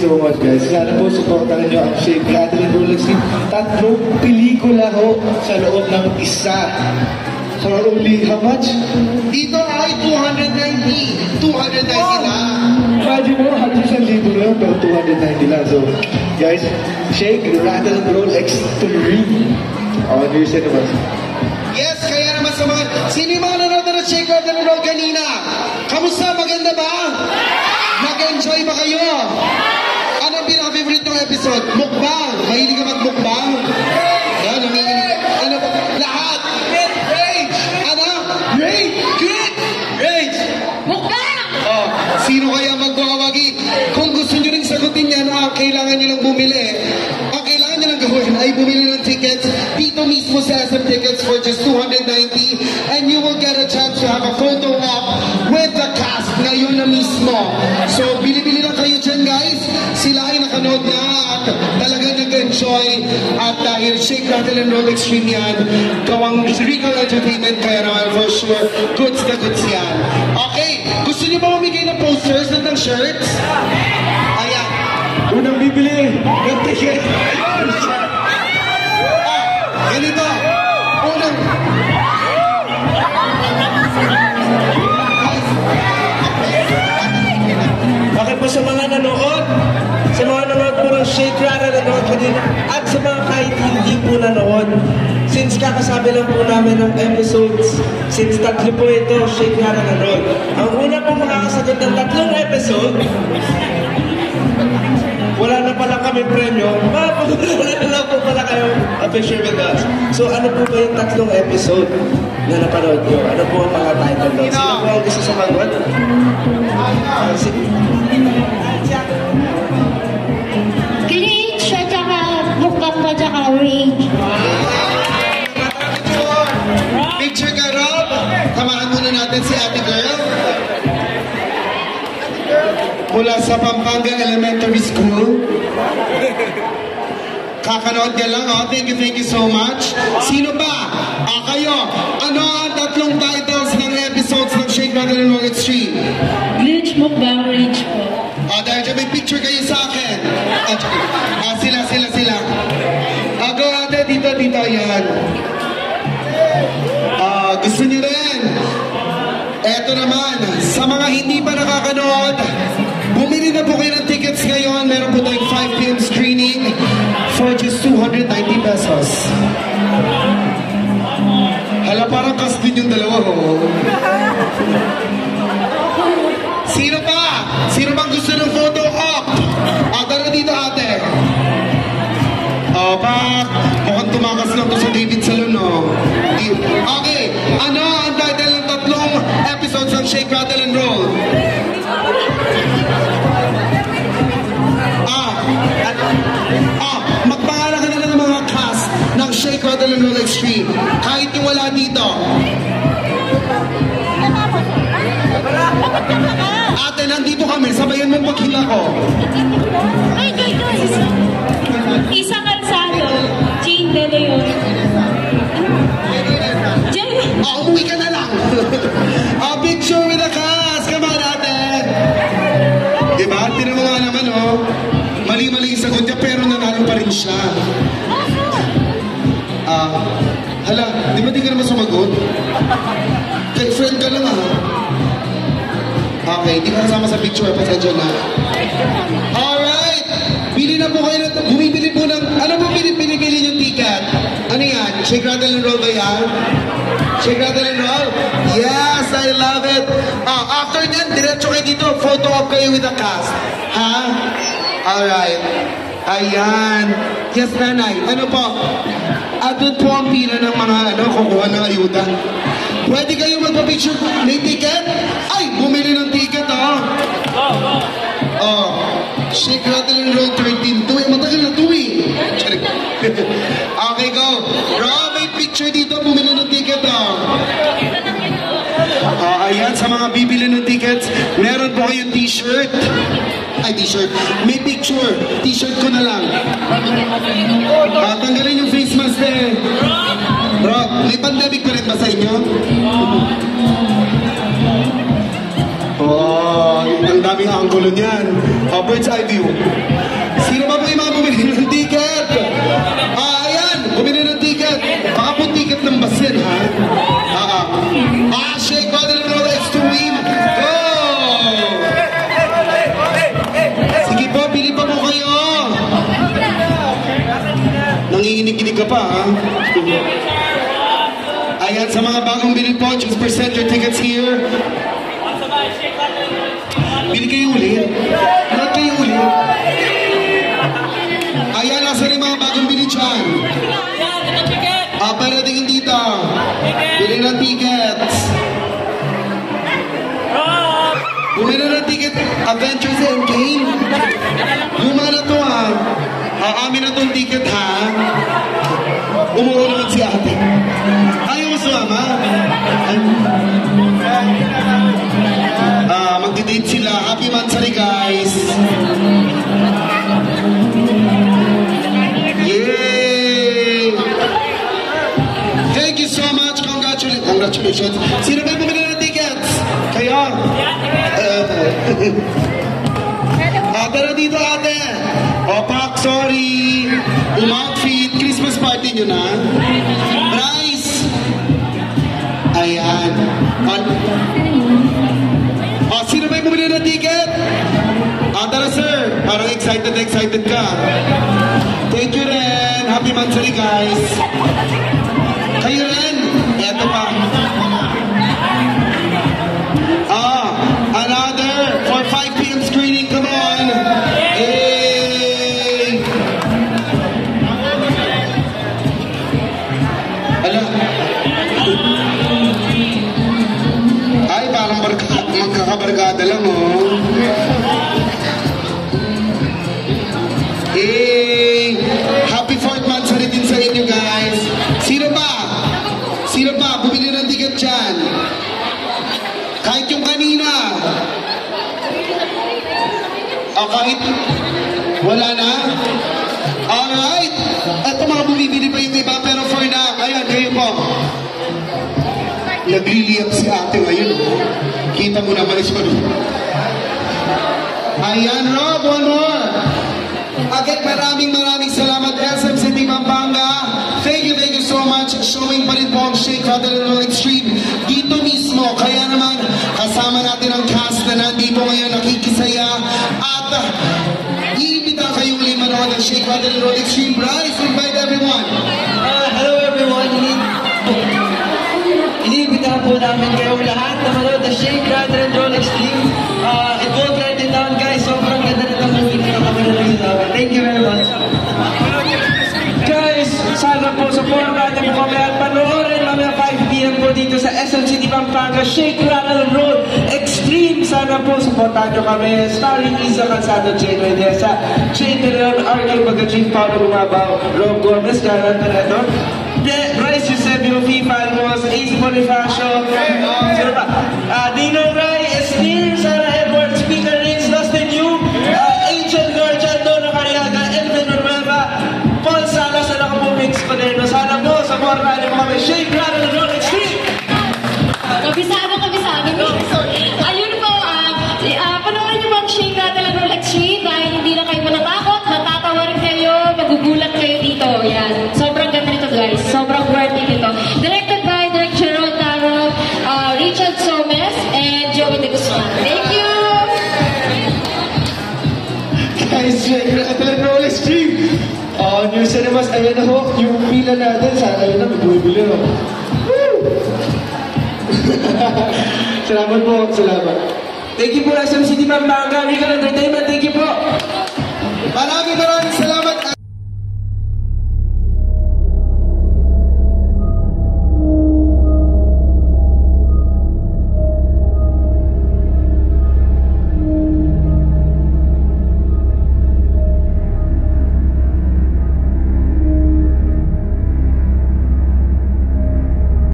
so much, guys. Sana po supportahan nyo ang Shake, Catherine Rolex. Tatlong pelikula ho sa loob ng isa. For only how much? Dito ay 290. 290 lang. Imagine mo, halos isang libo na yun, pero 290 lang. So, guys, Shake, Rattle and Roll X3 on your cinemas. Yes, kaya naman sa mga... Sino yung mga nanonood ng Shake Rattle and kanina? Kamusta? Maganda ba? Nag-enjoy ba kayo? Anong pinaka-favorite ng episode? Mukbang. Mahilig ka mag-mukbang? Yan, umiinig. Ano ba? Lahat. Rage. Ano? Rage. Good. Rage. Mukbang! Oh, sino kaya magwawagi? Kung gusto nyo rin sagutin yan, ah, kailangan nyo lang bumili. Ang kailangan nyo lang gawin ay bumili ng tickets dito mismo sa SM Tickets for just 290 and you will get a chance to have a photo op Nakanood na at talagang nag-enjoy at dahil Shake, Rattle, and Roll Extreme yan, gawang Regal Entertainment kaya naman for sure, goods na goods yan. Okay, gusto niyo ba mamigay ng posters at ng shirts? Ayan. Unang bibili ng ticket. Ah, ganito. Unang... Bakit po sa mga nanood? Shake Rattle nanood kanina at sa mga kahit hindi po nanood. Since kakasabi lang po namin ng episodes, since tatlo po ito, Shake Rattle nanood. Ang una po makakasagot ng tatlong episode, wala na pala kami premyo, wala na po pala kayo a picture with us. So ano po ba yung tatlong episode na napanood nyo? Ano po ang mga title doon? Sino po ang gusto sumagot? Ah, si- natin si ate girl. Mula sa Pampanga Elementary School. Kakanood ka lang, oh. Thank you, thank you so much. Sino ba? Ah, kayo. Ano sa mga hindi pa nakakanood, bumili na po kayo ng tickets ngayon. Meron po tayong 5 p.m. screening for just 290 pesos. Hala, parang cast din yung dalawa, oh. Ate, nandito kami. Sabayan mo paghila ko. Ay, ay, ay. Isa Calzado, Jane De Leon. Jane, Oh, umuwi ka na lang. A picture with the cast. Come on, ate. Diba? Tinan mo nga naman, oh. Mali-mali yung sagot niya, pero nanalo pa rin siya. Ah, hala, di ba di ka naman sumagot? Kay friend ka lang, ah. Okay, di ka kasama sa picture, pasensya na. Alright! Bili na po kayo ng, bumibili po ng, ano po bili, binibili yung ticket? Ano yan? Shake, rattle, and roll ba yan? Shake, rattle, and roll? Yes, I love it. Ah, after nyan, diretso kayo dito, photo op kayo with the cast. Ha? Alright. Ayan. Yes, nanay. Ano po? At doon po ang pila ng mga ano, kukuha ng ayuda. Pwede kayo magpa-picture. May ticket? Ay, bumili ng ticket, oh. Oh. Shake, rattle, and roll 13. Tuwi, matagal na tuwi. Okay, go. Rob, may picture dito. Bumili ng ticket, oh. Ah, ayan, sa mga bibili ng tickets, meron po kayong t-shirt. Ay, t-shirt. May picture. T-shirt ko na lang. Ah, tanggalin yung face mask eh. Rob, may pandemic pa rin ba sa inyo? Oh, ang daming angulo niyan. Oh, bird's eye view. Sino ba po yung mga bumili ng ticket? Tickets here. Bili kayo ulit. Kayo ulit? Ayan, nasa rin mga bagong bili dyan. Ah, para tingin dito. Bili ng tickets. Bumili ng ticket, Adventures and Game. Luma na to ha. Amin na tong ticket ha. Umuho naman si ate. Ayaw sumama? Ah, magdi-date sila. Happy Mansari guys. Yay! Thank you so much. Congratulations. Congratulations. Sino ba bumili ng tickets? Kayo? Ah, tara dito ate. Opak, sorry. Umoutfit. Christmas party nyo na. Ka. Thank you rin. Happy Mansari guys. Kayo rin. Eto pa. Ah, another for 5 p.m. screening. Come on. Hey. Ala. Ay, parang barka, magkakabarkada lang, oh. O kahit wala na? Alright. Eto mga bumibili pa yung iba, pero for now, ayan, kayo po. Nagliliyap si ate ngayon. Kita mo naman is Ayan, Rob, one more. Again, maraming maraming dito sa City Pampanga Shake, Rattle, Roll Extreme. Sana po supportan niyo kami. Starring Isa Cansado, Jane Mendesa, Jane De Leon, RK Bagaching, Paolo Bumabaw, Rob Gomez, Jalan Toretto, Bryce Eusebio, FIFA Almos, Ace Bonifacio? Ah, Dino ang Shake Rattle and Roll Extreme dahil hindi na kayo matatakot, matatawa rin kayo, magugulat kayo dito. Yan. Sobrang ganda nito guys. Sobrang worth it ito. Directed by Direk Gerald Taro, ah, Richard Somes, and Joey De Guzman. Thank you! Guys, and Roll Extreme. Oh, New Cinemas, ayan na ho. Yung pila natin, sana ayun na, bumibili ho. Woo! salamat po, salamat. Thank you po, SM City Pampanga, Regal Entertainment. Thank you po. Maraming maraming salamat.